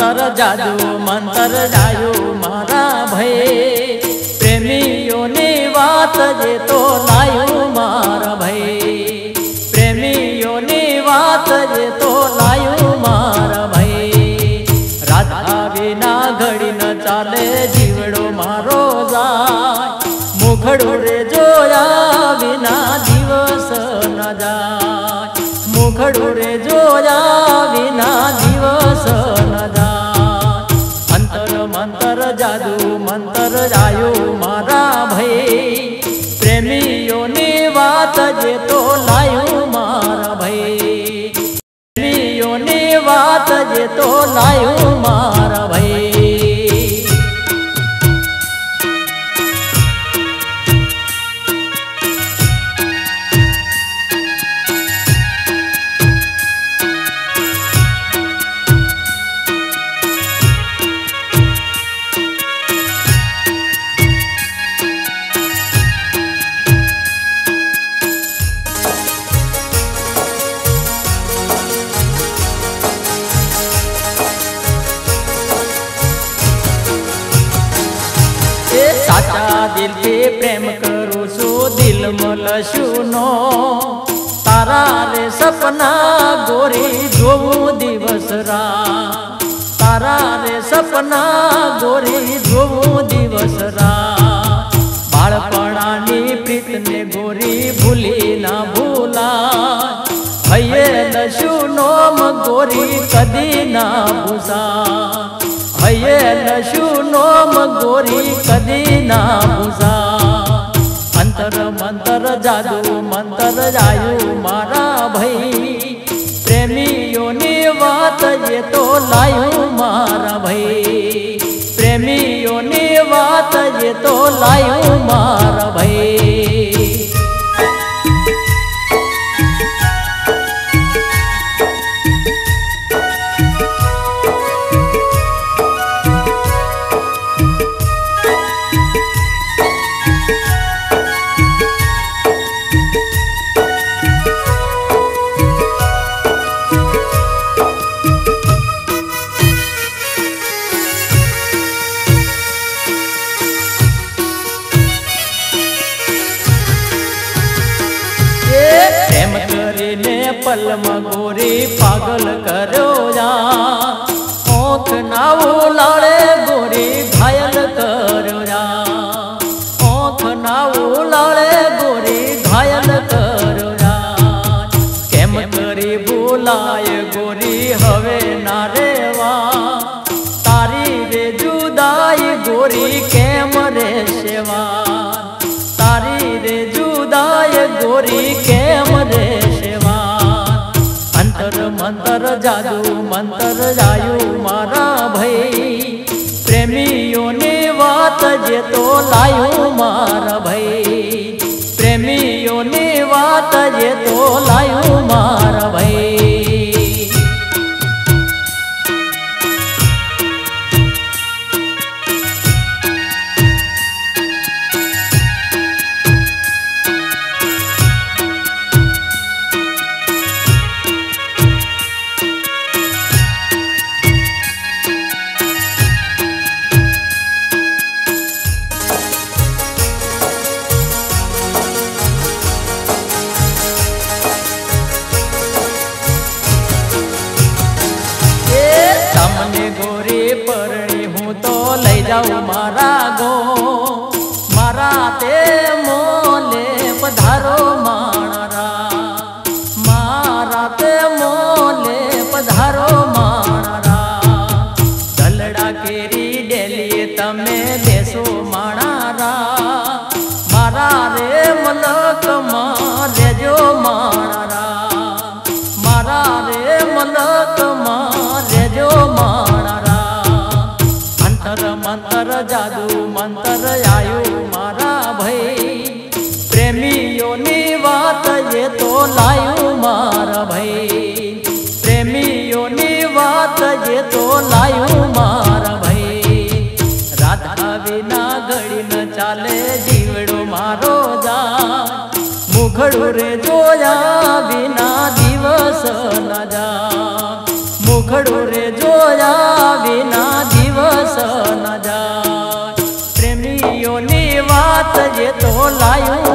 મંતર જાજો, મંતર જાયો મારા ભય. પ્રેમીઓની વાત જે તો લાયો મારા ભય. પ્રેમીઓની વાત જે તો લાયો મારા ભય. રાધા વિના ઘડી ન ચાલે, જીવડો મારો જાય. મુખડું રે જોયા વિના દિવસ ન જાય. મુખડું રે જોયા મંતર જાયું મારા ભાઈ. પ્રેમીઓની વાત જે તો લાયું મારા ભાઈ. પ્રેમીઓની વાત જે તો લાયું મારા ભાઈ. દિલથી પ્રેમ કરું છું, દિલ મલશું નો તારા રે સપના ગોરી જોવું દિવસ રા તારા રે સપના ગોરી જોવું દિવસ રા બાળપણાની પ્રીતને ગોરી ભૂલી ના ભૂલા હૈયે લશું નોમ ગોરી કદી ના ભૂસા હૈયે લશું નોમ ગોરી કદી ના ભૂસા. અંતર મંતર જાદુ, મંતર જાયું મારા ભાઈ. પ્રેમીઓની વાત એ તો લાયું મારા ભાઈ. પ્રેમીઓની વાત એ તો લાયું મારા ભાઈ. કરીને પલમાં ગોરી પાગલ કર્યો જા ઓખ નાવો લાડે ગોરી ઘાયલ કર્યો જા ઓખ નાવો લાડે ગોરી ઘાયલ કર્યો કેમ કરી બોલાય ગોરી? હવે ના રેવા જાદુ મંતર જાયું મારા ભાઈ પ્રેમીઓની વાત જે તો લાયું મારા ભાઈ પ્રેમીઓની વાત જે તો જાઉં મારા ગો. મારા તે મોલે પધારો માણરા. મારા તે મોલે પધારો માણરા. દલડા કેરી ડેલી તમે લાયું મારા ભાઈ. પ્રેમીઓની વાત જે તો લાયું મારા ભાઈ. રાધા વિના ઘડી ન ચાલે જીવડો મારો જા મુખડું રે જોયા વિના દિવસ ન જા મુખડું રે જોયા વિના દિવસ ન જા પ્રેમીઓની વાત જે તો લાયું